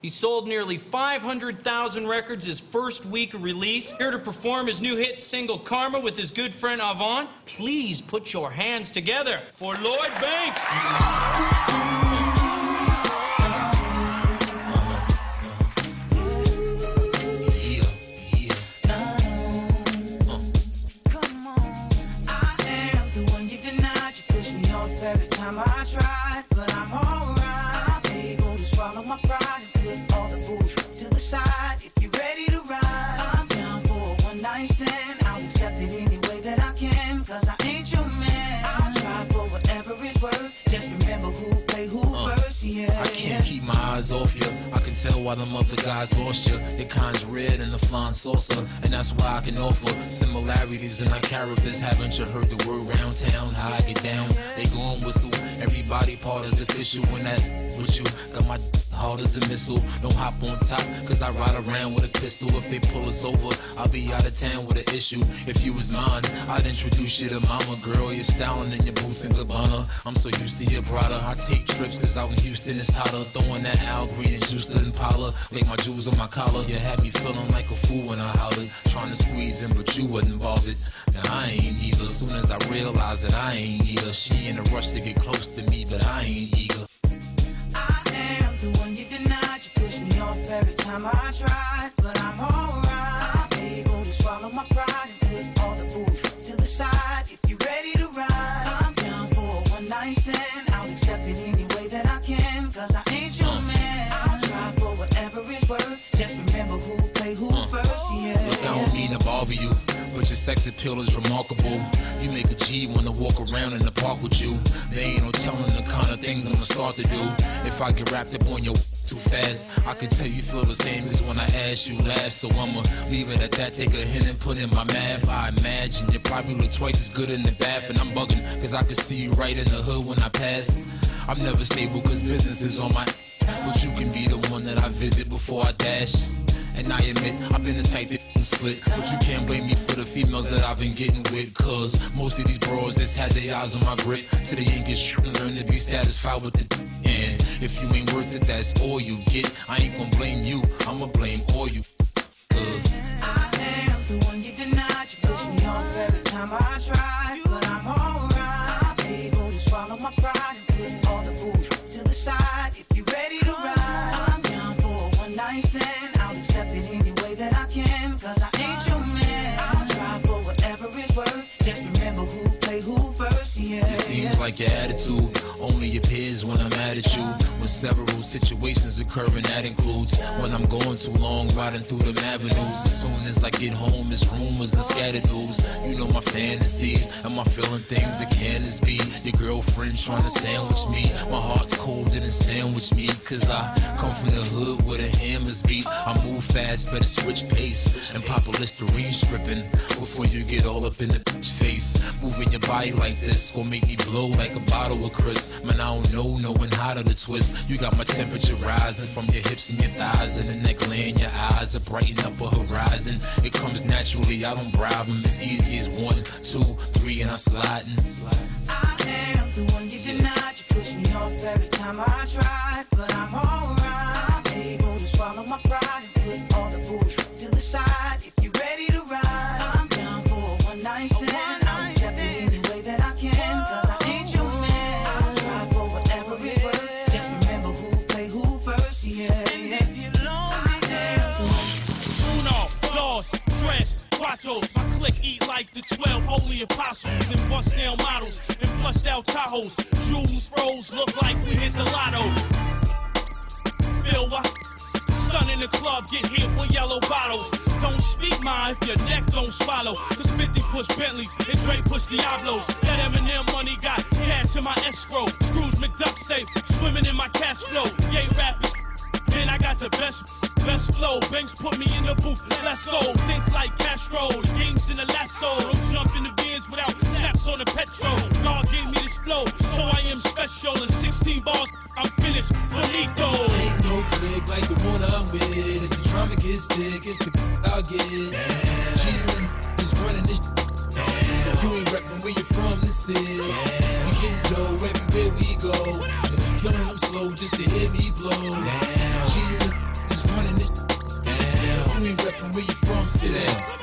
He sold nearly 500,000 records his first week of release. Here to perform his new hit single Karma with his good friend Avant. Please put your hands together for Lloyd Banks. Eyes off you. I can tell why them other guys lost you. Your kind's red and the flying saucer, and that's why I can offer similarities in our characters. Haven't you heard the word round town? How I get down? They go and whistle. Everybody part is official when that with you. Got my hard as a missile. Don't hop on top, cause I ride around with a pistol. If they pull us over, I'll be out of town with an issue. If you was mine, I'd introduce you to mama girl. You're styling in your boots and Gabbana. I'm so used to your Prada. I take trips cause out in Houston it's hotter. Throwing that Al Green and juice to Impala. Make my jewels on my collar. You had me feeling like a fool when I hollered. Trying to squeeze in, but you wasn't bothered. Now I ain't either. Soon as I realized that I ain't either. She in a rush to get close to me, but I ain't eager. Every time I tried, but I'm alright. I'm able to swallow my pride and put all the bull to the side. If you're ready to ride, I'm down for a one night stand. I'll accept it any way that I can, cause I ain't your man. I'll try for whatever it's worth. Just remember who play who first, yeah. Look, I don't mean to bother you, but your sex appeal is remarkable. You make a G wanna walk around in the park with you. There ain't no telling the kind of things I'ma start to do. If I get wrapped up on your too fast, I can tell you feel the same as when I ask you laugh. So I'ma leave it at that. Take a hint and put in my math. I imagine you probably look twice as good in the bath, and I'm bugging cause I can see you right in the hood when I pass. I'm never stable cause business is on my. But you can be the one that I visit before I dash. And I admit, I've been the type f***ing split. But you can't blame me for the females that I've been getting with. Cause most of these bros just had their eyes on my grit. So they ain't get shit and learn to be satisfied with the d- And if you ain't worth it, that's all you get. I ain't gonna blame you, I'ma blame all you. Cause Just remember who It seems like your attitude only appears when I'm mad at you. When several situations occur, and that includes when I'm going too long riding through them avenues. As soon as I get home, it's rumors and scattered news. You know my fantasies, am I feeling things that can this be? Your girlfriend trying to sandwich me. My heart's cold and it sandwich me. Cause I come from the hood where the hammers beat. I move fast, better switch pace. And pop a Listerine stripping before you get all up in the bitch face. Moving your body like this will make me blow like a bottle of Chris. Man, I don't know, knowing how to twist. You got my temperature rising from your hips and your thighs and the neckline. Your eyes are brighten up a horizon. It comes naturally, I don't bribe them. As easy as one, two, three, and I sliding. I am the one you denied. You push me off every time I tried, but I'm the 12 holy apostles and bust down models and flushed out Tahoes. Jewels froze, look like we hit the lotto. Feel what? Stun in the club, get hit with yellow bottles. Don't speak mine if your neck don't swallow. Cause 50 push Bentleys and Dre push Diablos. That Eminem money got cash in my escrow. Scrooge McDuck safe, swimming in my cash flow. Yay rappers. Man, I got the best, best flow. Banks put me in the booth. Let's go. Think like Castro. The game's in the lasso. Don't jump in the bins without snaps on the petrol. God gave me this flow, so I am special. In 16 bars, I'm finished. Finito. Ain't no click like the one I'm with. If the drama gets thick, it's the I'll get. Cheating, just running this. You ain't reppin' where you from, this is. We getting dough everywhere we go. And it's killing them slow just to hear me reppin'